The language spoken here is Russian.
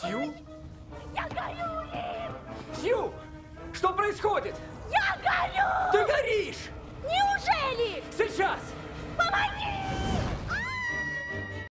Сью? Я горю, Лин! Сью, что происходит? Я горю! Ты горишь! Неужели? Сейчас! Помоги!